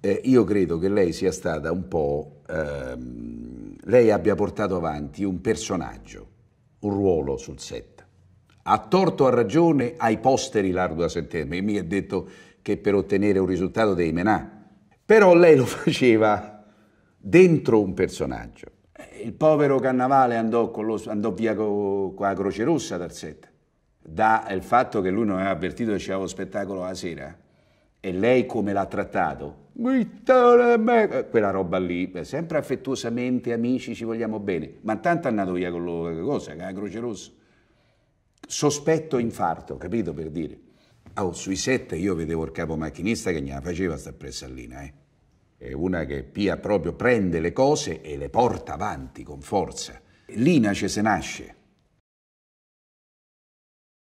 eh, io credo che lei sia stata un po'... Ehm, lei abbia portato avanti un personaggio, un ruolo sul set. Ha torto a ragione ai posteri l'ardua sentenza, mi ha detto che per ottenere un risultato devi menà. Però lei lo faceva dentro un personaggio. Il povero Cannavale andò, lo, andò via con, con la Croce Rossa dal set. Da il fatto che lui non aveva avvertito che c'era lo spettacolo la sera e lei come l'ha trattato? Quella roba lì, sempre affettuosamente, amici, ci vogliamo bene, ma tanto è andato via con lo, cosa, con la Croce Rossa. Sospetto infarto, capito per dire? Oh, sui set io vedevo il capo macchinista che gliela faceva sta pressallina, eh. È una che Pia proprio prende le cose e le porta avanti con forza. L'Inace se nasce.